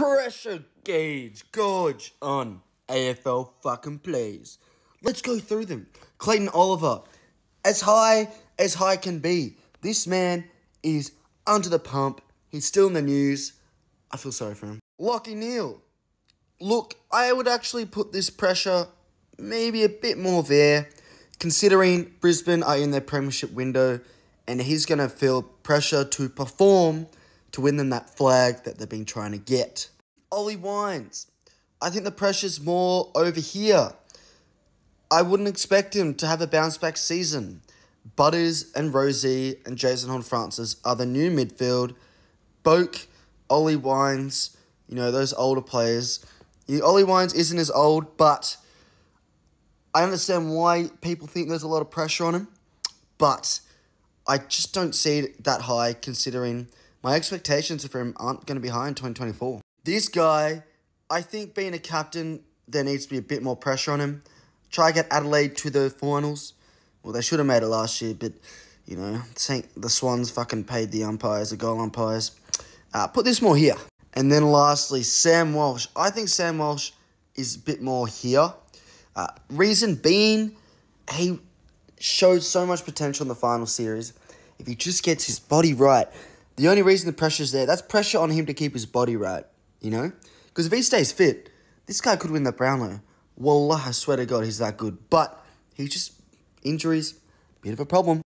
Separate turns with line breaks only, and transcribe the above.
pressure gauge gauge on AFL fucking plays. Let's go through them. Clayton Oliver, as high as high can be. This man is under the pump. He's still in the news. I feel sorry for him. Lachie Neale. Look, I would actually put this pressure maybe a bit more there, considering Brisbane are in their premiership window and he's going to feel pressure to perform to win them that flag that they've been trying to get. Ollie Wines. I think the pressure's more over here. I wouldn't expect him to have a bounce back season. Butters and Rozee and Jason Horne-Francis are the new midfield. Boak, Ollie Wines, you know, those older players. Ollie Wines isn't as old, but I understand why people think there's a lot of pressure on him. But I just don't see it that high considering my expectations for him aren't going to be high in 2024. This guy, I think being a captain, there needs to be a bit more pressure on him. Try to get Adelaide to the finals. Well, they should have made it last year, but, you know, the Swans fucking paid the umpires, the goal umpires. Uh, put this more here. And then lastly, Sam Walsh. I think Sam Walsh is a bit more here. Uh, reason being, he showed so much potential in the final series. If he just gets his body right, the only reason the pressure's there, that's pressure on him to keep his body right, you know? Because if he stays fit, this guy could win the Brownlow. Wallah, I swear to God, he's that good. But he's just injuries, bit of a problem.